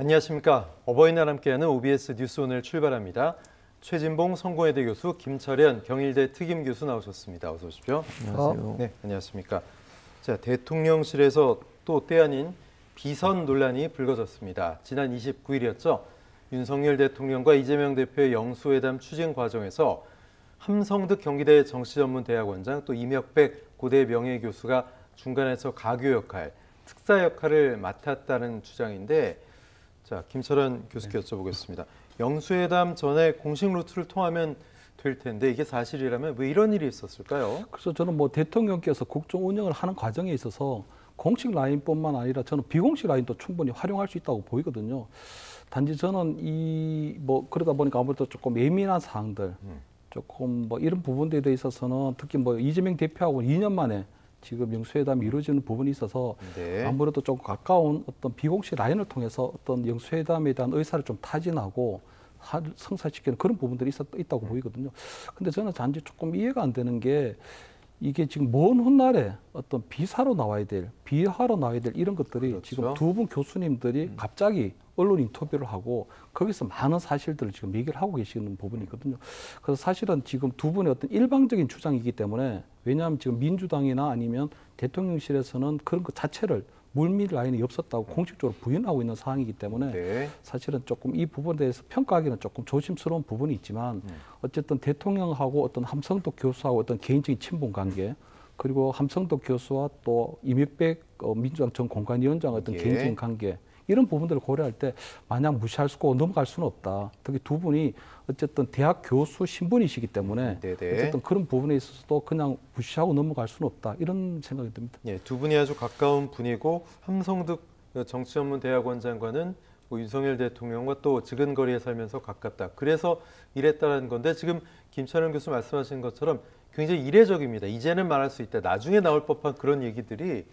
안녕하십니까. 어버이날 함께하는 OBS 뉴스 오늘 출발합니다. 최진봉 성공회대 교수, 김철현 경일대 특임 교수 나오셨습니다. 어서 오십시오. 안녕하세요. 네, 안녕하십니까. 자, 대통령실에서 또 때 아닌 비선 논란이 불거졌습니다. 지난 29일이었죠. 윤석열 대통령과 이재명 대표의 영수회담 추진 과정에서 함성득 경기대 정치전문대학원장 또 이명백 고대 명예교수가 중간에서 가교 역할, 특사 역할을 맡았다는 주장인데 자 김철현 교수께 여쭤보겠습니다. 영수회담 전에 공식 루트를 통하면 될 텐데 이게 사실이라면 왜 이런 일이 있었을까요? 그래서 저는 뭐 대통령께서 국정 운영을 하는 과정에 있어서 공식 라인뿐만 아니라 저는 비공식 라인도 충분히 활용할 수 있다고 보이거든요. 단지 저는 이 뭐 그러다 보니까 아무래도 조금 예민한 사항들 조금 뭐 이런 부분들에 대해 있어서는 특히 뭐 이재명 대표하고 2년 만에 지금 영수회담이 이루어지는 부분이 있어서 네. 아무래도 좀 가까운 어떤 비공식 라인을 통해서 어떤 영수회담에 대한 의사를 좀 타진하고 하- 성사시키는 그런 부분들이 있었, 있다고 보이거든요. 근데 저는 단지 조금 이해가 안 되는 게 이게 지금 먼 훗날에 어떤 비사로 나와야 될, 비하로 나와야 될 이런 것들이 그렇죠. 지금 두 분 교수님들이 갑자기 언론 인터뷰를 하고 거기서 많은 사실들을 지금 얘기를 하고 계시는 부분이거든요. 그래서 사실은 지금 두 분의 어떤 일방적인 주장이기 때문에 왜냐하면 지금 민주당이나 아니면 대통령실에서는 그런 것 자체를 물밑 라인이 없었다고 공식적으로 부인하고 있는 상황이기 때문에 네. 사실은 조금 이 부분에 대해서 평가하기는 조금 조심스러운 부분이 있지만 어쨌든 대통령하고 어떤 함성덕 교수하고 어떤 개인적인 친분 관계 그리고 함성덕 교수와 또 이명백 어, 민주당 전 공관위원장 어떤 예. 개인적인 관계 이런 부분들을 고려할 때 마냥 무시할 수고 넘어갈 수는 없다. 특히 두 분이 어쨌든 대학 교수 신분이시기 때문에 네네. 어쨌든 그런 부분에 있어서도 그냥 무시하고 넘어갈 수는 없다. 이런 생각이 듭니다. 예, 두 분이 아주 가까운 분이고 함성득 정치전문대학원장과는 뭐 윤석열 대통령과 또 지근 거리에 살면서 가깝다. 그래서 이랬다는 건데 지금 김철현 교수 말씀하신 것처럼 굉장히 이례적입니다. 이제는 말할 수 있다. 나중에 나올 법한 그런 얘기들이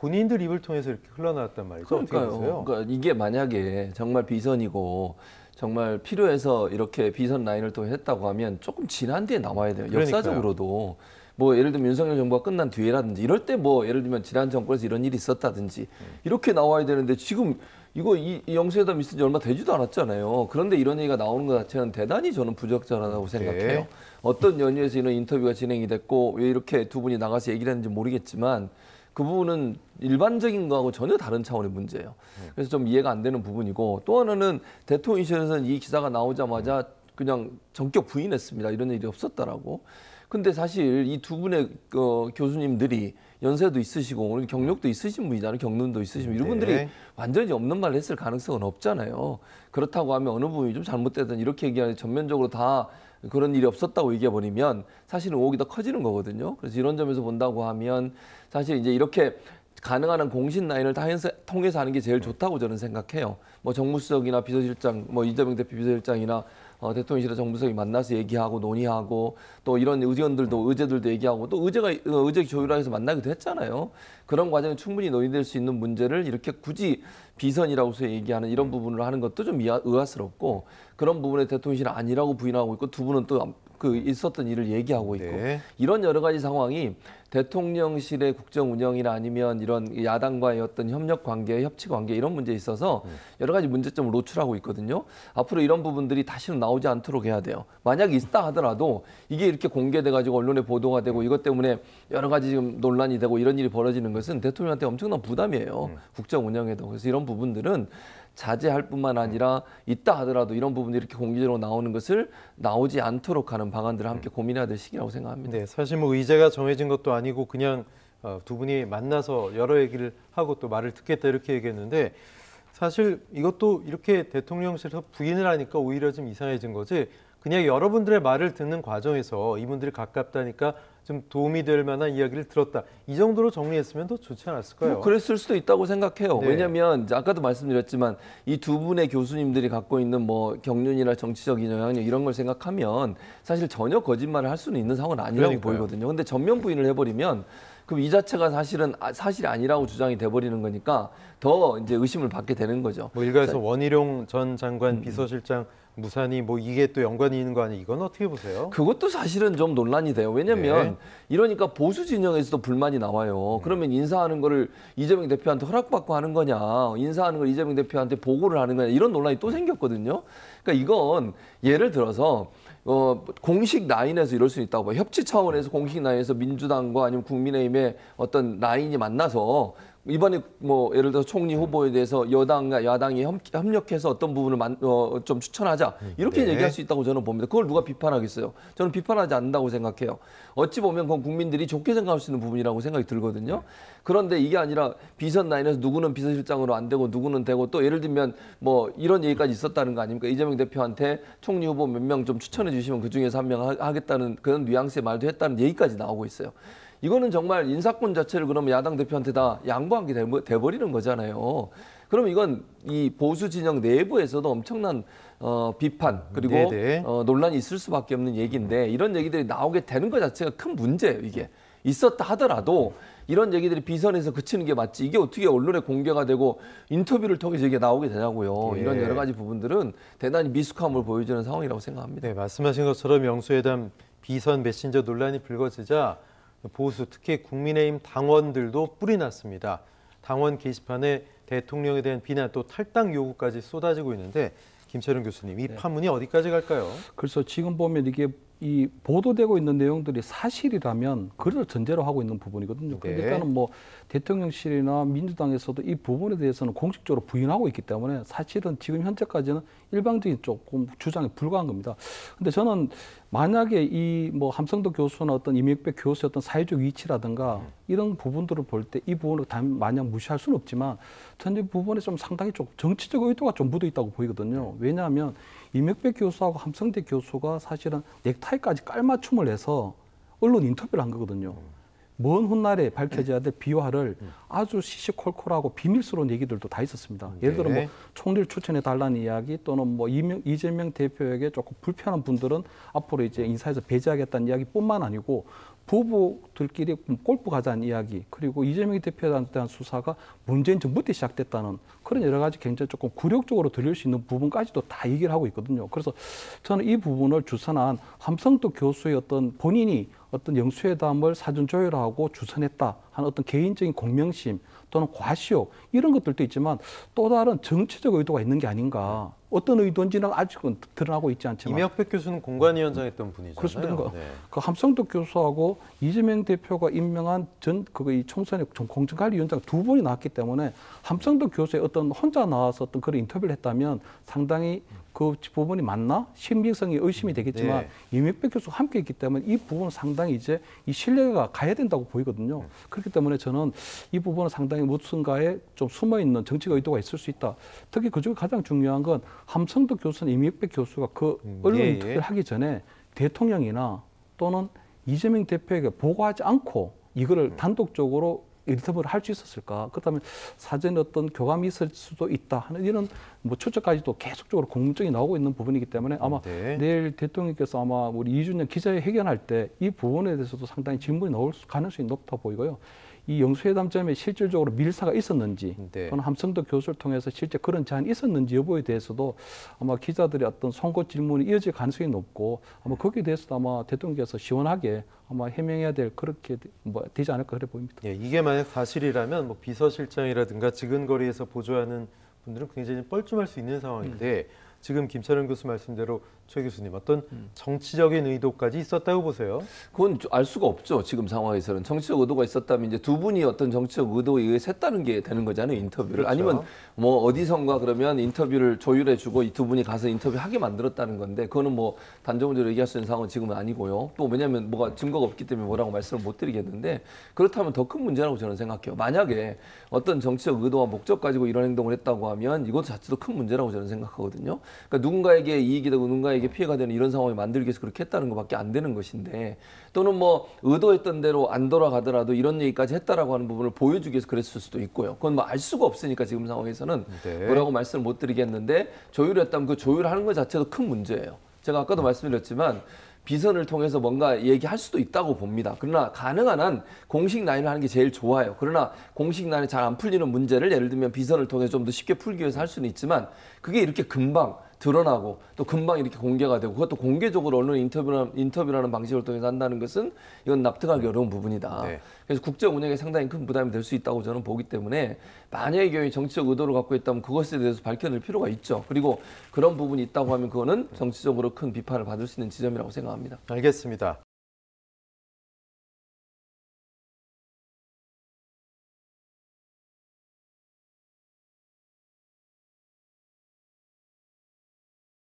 본인들 입을 통해서 이렇게 흘러나왔단 말이죠. 그러니까요. 그러니까 이게 만약에 정말 비선이고 정말 필요해서 이렇게 비선 라인을 통해 했다고 하면 조금 지난 뒤에 나와야 돼요. 그러니까요. 역사적으로도 뭐 예를 들면 윤석열 정부가 끝난 뒤에라든지 이럴 때 뭐 예를 들면 지난 정권에서 이런 일이 있었다든지 이렇게 나와야 되는데 지금 이거 이, 이 영수회담 있은 지 얼마 되지도 않았잖아요. 그런데 이런 얘기가 나오는 것 자체는 대단히 저는 부적절하다고 생각해요. 어떤 연유에서 이런 인터뷰가 진행이 됐고 왜 이렇게 두 분이 나가서 얘기를 했는지 모르겠지만 그 부분은 일반적인 거하고 전혀 다른 차원의 문제예요. 그래서 좀 이해가 안 되는 부분이고 또 하나는 대통령실에서는 이 기사가 나오자마자 그냥 전격 부인했습니다. 이런 일이 없었다라고. 근데 사실 이 두 분의 어, 교수님들이 연세도 있으시고 오늘 경력도 있으신 분이잖아요. 경륜도 있으신 분. 이런 분들이 네. 완전히 없는 말을 했을 가능성은 없잖아요. 그렇다고 하면 어느 부분이 좀 잘못되든 이렇게 얘기하는 전면적으로 다 그런 일이 없었다고 얘기해 버리면 사실은 의혹이 더 커지는 거거든요. 그래서 이런 점에서 본다고 하면 사실 이제 이렇게 가능한 한 공신 라인을 다 해서- 통해서 하는 게 제일 좋다고 저는 생각해요. 뭐 정무수석이나 비서실장, 뭐 이재명 대표 비서실장이나 어, 대통령실의 정무수석이 만나서 얘기하고 논의하고 또 이런 의견들도 의제들도 얘기하고 또 의제가 어, 의제 조율하면서 만나기도 했잖아요. 그런 과정에 충분히 논의될 수 있는 문제를 이렇게 굳이 비선이라고서 얘기하는 이런 부분을 하는 것도 좀 의아- 의아스럽고 그런 부분에 대통령실은 아니라고 부인하고 있고 두 분은 또 그 있었던 일을 얘기하고 있고 네. 이런 여러 가지 상황이 대통령실의 국정 운영이나 아니면 이런 야당과의 어떤 협력 관계, 협치 관계 이런 문제에 있어서 여러 가지 문제점을 노출하고 있거든요. 앞으로 이런 부분들이 다시는 나오지 않도록 해야 돼요. 만약 있다 하더라도 이게 이렇게 공개돼 가지고 언론에 보도가 되고 이것 때문에 여러 가지 지금 논란이 되고 이런 일이 벌어지는 것은 대통령한테 엄청난 부담이에요. 국정 운영에도. 그래서 이런 부분들은 자제할 뿐만 아니라 있다 하더라도 이런 부분들이 이렇게 공개적으로 나오는 것을 나오지 않도록 하는 방안들을 함께 고민해야 될 시기라고 생각합니다. 네, 사실 뭐 의제가 정해진 것도 아니고 그냥 어, 두 분이 만나서 여러 얘기를 하고 또 말을 듣겠다 이렇게 얘기했는데 사실 이것도 이렇게 대통령실에서 부인을 하니까 오히려 좀 이상해진 거지. 그냥 여러분들의 말을 듣는 과정에서 이분들이 가깝다니까 좀 도움이 될 만한 이야기를 들었다. 이 정도로 정리했으면 더 좋지 않았을까요? 뭐 그랬을 수도 있다고 생각해요. 네. 왜냐하면 아까도 말씀드렸지만 이 두 분의 교수님들이 갖고 있는 뭐 경륜이나 정치적인 영향력 이런 걸 생각하면 사실 전혀 거짓말을 할 수는 있는 상황은 아니라고 그러니까요. 보이거든요. 근데 전면 부인을 해버리면 그럼 이 자체가 사실은 아- 사실이 아니라고 주장이 돼버리는 거니까 더 이제 의심을 받게 되는 거죠. 뭐 일가에서 원희룡 전 장관 비서실장 무산이 뭐 이게 또 연관이 있는 거 아니에요? 이건 어떻게 보세요? 그것도 사실은 좀 논란이 돼요. 왜냐면 네. 이러니까 보수 진영에서도 불만이 나와요. 그러면 인사하는 거를 이재명 대표한테 허락받고 하는 거냐, 인사하는 걸 이재명 대표한테 보고를 하는 거냐 이런 논란이 또 생겼거든요. 그러니까 이건 예를 들어서 어, 공식 라인에서 이럴 수 있다고 봐요. 협치 차원에서 공식 라인에서 민주당과 아니면 국민의힘의 어떤 라인이 만나서 이번에 뭐 예를 들어 총리 후보에 대해서 여당과 야당이 협- 협력해서 어떤 부분을 만, 어, 좀 추천하자 이렇게 네. 얘기할 수 있다고 저는 봅니다. 그걸 누가 비판하겠어요? 저는 비판하지 않는다고 생각해요. 어찌 보면 그건 국민들이 좋게 생각할 수 있는 부분이라고 생각이 들거든요. 그런데 이게 아니라 비선 라인에서 누구는 비서실장으로 안 되고 누구는 되고 또 예를 들면 뭐 이런 얘기까지 있었다는 거 아닙니까? 이재명 대표한테 총리 후보 몇 명 좀 추천해 주시면 그 중에서 한 명 하겠다는 그런 뉘앙스의 말도 했다는 얘기까지 나오고 있어요. 이거는 정말 인사권 자체를 그러면 야당 대표한테 다 양보한 게 돼버- 돼버리는 거잖아요. 그럼 이건 이 보수 진영 내부에서도 엄청난 어, 비판 그리고 네네. 어, 논란이 있을 수밖에 없는 얘기인데 이런 얘기들이 나오게 되는 것 자체가 큰 문제예요. 이게 있었다 하더라도 이런 얘기들이 비선에서 그치는 게 맞지 이게 어떻게 언론에 공개가 되고 인터뷰를 통해서 이게 나오게 되냐고요. 예. 이런 여러 가지 부분들은 대단히 미숙함을 보여주는 상황이라고 생각합니다. 네, 말씀하신 것처럼 영수회담 비선 메신저 논란이 불거지자 보수 특히 국민의힘 당원들도 뿔이 났습니다. 당원 게시판에 대통령에 대한 비난 또 탈당 요구까지 쏟아지고 있는데 김철은 교수님 네. 이 파문이 어디까지 갈까요? 그래서 지금 보면 이게 이 보도되고 있는 내용들이 사실이라면 그걸 전제로 하고 있는 부분이거든요. 네. 일단은 뭐 대통령실이나 민주당에서도 이 부분에 대해서는 공식적으로 부인하고 있기 때문에 사실은 지금 현재까지는 일방적인 조금 주장에 불과한 겁니다. 근데 저는 만약에 이 뭐 함성도 교수나 어떤 이명백 교수의 어떤 사회적 위치라든가 이런 부분들을 볼 때 이 부분을 단 마냥 무시할 수는 없지만 전이 부분에 좀 상당히 좀 정치적 의도가 좀 묻어 있다고 보이거든요. 왜냐하면 이명백 교수하고 함성대 교수가 사실은 넥타이까지 깔맞춤을 해서 언론 인터뷰를 한 거거든요. 먼 훗날에 밝혀져야 될 비화를 아주 시시콜콜하고 비밀스러운 얘기들도 다 있었습니다. 예를 들어 뭐 네. 총리를 추천해 달라는 이야기 또는 뭐 이명, 이재명 대표에게 조금 불편한 분들은 앞으로 이제 인사에서 배제하겠다는 이야기뿐만 아니고 부부들끼리 골프 가자는 이야기 그리고 이재명 대표에 대한 수사가 문재인 정부 때 시작됐다는 그런 여러 가지 굉장히 조금 굴욕적으로 들릴 수 있는 부분까지도 다 얘기를 하고 있거든요. 그래서 저는 이 부분을 주선한 함성도 교수의 어떤 본인이 어떤 영수회담을 사전 조율하고 주선했다 하는 어떤 개인적인 공명심 또는 과시욕 이런 것들도 있지만 또 다른 정치적 의도가 있는 게 아닌가 어떤 의도인지는 아직은 드러나고 있지 않지만 이명백 교수는 공관위원장 했던 분이잖아요. 그렇습니다. 그, 네. 그 함성도 교수하고 이재명 대표가 임명한 전 그거 이 총선의 좀 공정관리위원장 두 분이 나왔기 때문에 함성도 교수의 어떤 혼자 나와서 어떤 그런 인터뷰를 했다면 상당히 그 부분이 맞나 신빙성이 의심이 되겠지만 네. 이명백 교수가 함께 있기 때문에 이 부분은 상당히 이제 이 신뢰가 가야 된다고 보이거든요. 그렇기 때문에 저는 이 부분은 상당히 무슨가에 좀 숨어 있는 정치적 의도가 있을 수 있다. 특히 그중에 가장 중요한 건 함성도 교수는 이명백 교수가 그 음, 언론 예, 예. 인터뷰를 하기 전에 대통령이나 또는 이재명 대표에게 보고하지 않고 이거를 단독적으로 인터뷰를 할 수 있었을까? 그렇다면 사전에 어떤 교감이 있을 수도 있다 하는 이런 뭐 추측까지도 계속적으로 궁금증이 나오고 있는 부분이기 때문에 아마 네. 내일 대통령께서 아마 우리 이준영 기자회견할 때 이 부분에 대해서도 상당히 질문이 나올 수- 가능성이 높다 보이고요. 이 영수회담점에 실질적으로 밀사가 있었는지 네. 또는 함성도 교수를 통해서 실제 그런 제안이 있었는지 여부에 대해서도 아마 기자들의 어떤 송곳 질문이 이어질 가능성이 높고 아마 거기에 대해서도 아마 대통령께서 시원하게 아마 해명해야 될 그렇게 뭐 되지 않을까 그래 보입니다. 예, 이게 만약 사실이라면 뭐 비서실장이라든가 지근거리에서 보조하는 분들은 굉장히 뻘쭘할 수 있는 상황인데 지금 김철현 교수 말씀대로 최 교수님 어떤 정치적인 의도까지 있었다고 보세요? 그건 알 수가 없죠. 지금 상황에서는 정치적 의도가 있었다면 이제 두 분이 어떤 정치적 의도에 의해서 했다는 게 되는 거잖아요. 인터뷰를 그렇죠. 아니면 뭐 어디선가 그러면 인터뷰를 조율해주고 이 두 분이 가서 인터뷰하게 만들었다는 건데 그거는 뭐 단정적으로 얘기할 수 있는 상황은 지금은 아니고요. 또 왜냐하면 뭐가 증거가 없기 때문에 뭐라고 말씀을 못 드리겠는데 그렇다면 더 큰 문제라고 저는 생각해요. 만약에 어떤 정치적 의도와 목적 가지고 이런 행동을 했다고 하면 이것 자체도 큰 문제라고 저는 생각하거든요. 그러니까 누군가에게 이익이 되고 누군가에게 피해가 되는 이런 상황을 만들기 위해서 그렇게 했다는 것밖에 안 되는 것인데 또는 뭐 의도했던 대로 안 돌아가더라도 이런 얘기까지 했다라고 하는 부분을 보여주기 위해서 그랬을 수도 있고요. 그건 뭐 알 수가 없으니까 지금 상황에서는 네. 뭐라고 말씀을 못 드리겠는데 조율했다면 그 조율하는 것 자체도 큰 문제예요. 제가 아까도 말씀드렸지만 비선을 통해서 뭔가 얘기할 수도 있다고 봅니다. 그러나 가능한 한 공식 라인을 하는 게 제일 좋아요. 그러나 공식 라인이 잘 안 풀리는 문제를 예를 들면 비선을 통해서 좀 더 쉽게 풀기 위해서 할 수는 있지만 그게 이렇게 금방 드러나고 또 금방 이렇게 공개가 되고 그것도 공개적으로 언론 인터뷰나, 인터뷰라는 방식을 통해서 한다는 것은 이건 납득하기 어려운 부분이다. 네. 그래서 국제 운영에 상당히 큰 부담이 될 수 있다고 저는 보기 때문에 만약에 경우에 정치적 의도를 갖고 있다면 그것에 대해서 밝혀낼 필요가 있죠. 그리고 그런 부분이 있다고 하면 그거는 정치적으로 큰 비판을 받을 수 있는 지점이라고 생각합니다. 알겠습니다.